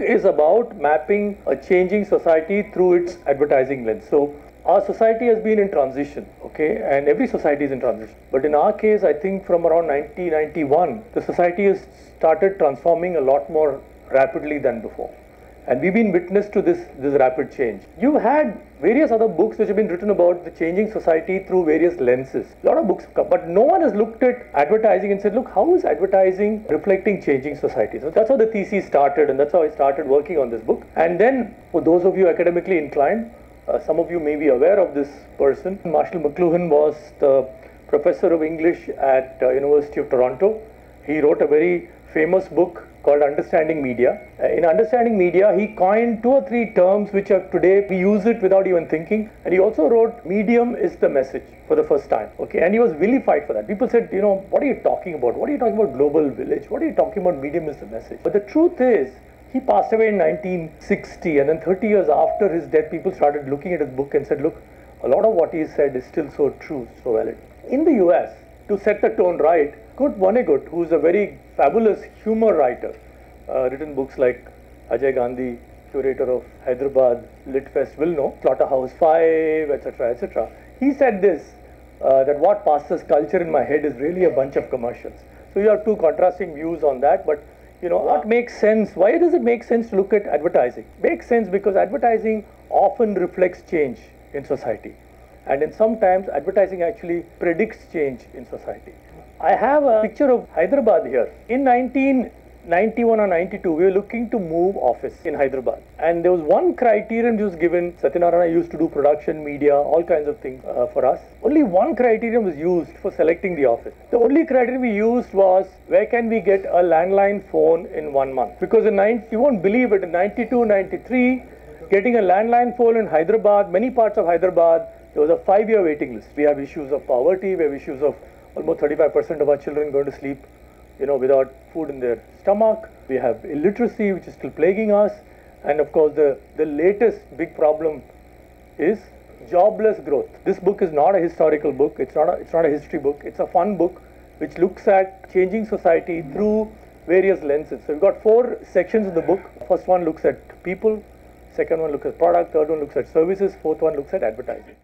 is about mapping a changing society through its advertising lens. So our society has been in transition, okay, and every society is in transition. But in our case, I think from around 1991, the society has started transforming a lot more rapidly than before. And we've been witness to this, this rapid change. You've had various other books which have been written about the changing society through various lenses. A lot of books come, but no one has looked at advertising and said, look, how is advertising reflecting changing society? So that's how the thesis started, and that's how I started working on this book. And then, for those of you academically inclined, uh, some of you may be aware of this person. Marshall McLuhan was the professor of English at uh, University of Toronto. He wrote a very famous book called Understanding Media. Uh, in Understanding Media, he coined two or three terms which are today we use it without even thinking. And he also wrote, "Medium is the message" for the first time. Okay, and he was vilified for that. People said, you know, what are you talking about? What are you talking about global village? What are you talking about? Medium is the message. But the truth is, he passed away in 1960, and then 30 years after his death, people started looking at his book and said, look, a lot of what he said is still so true, so valid. In the US, to set the tone right, Kurt Vonnegut, who is a very fabulous humor writer, uh, written books like Ajay Gandhi, curator of Hyderabad Lit Fest, will know, Slaughterhouse 5, etc., etc. He said this, uh, that what passes culture in my head is really a bunch of commercials. So you have two contrasting views on that, but you know, what makes sense? Why does it make sense to look at advertising? Makes sense because advertising often reflects change in society. And in sometimes advertising actually predicts change in society. I have a picture of Hyderabad here. In 1991 or 92, we were looking to move office in Hyderabad. And there was one criterion which was given. Satyanarayana used to do production, media, all kinds of things uh, for us. Only one criterion was used for selecting the office. The only criterion we used was where can we get a landline phone in one month? Because in 90, you won't believe it, in 92, 93, getting a landline phone in Hyderabad, many parts of Hyderabad, there was a five-year waiting list. We have issues of poverty, we have issues of almost 35% of our children going to sleep, you know, without food in their stomach. We have illiteracy, which is still plaguing us. And of course, the, the latest big problem is jobless growth. This book is not a historical book. It's not a, it's not a history book. It's a fun book which looks at changing society through various lenses. So we've got four sections of the book. First one looks at people. Second one looks at product. Third one looks at services. Fourth one looks at advertising.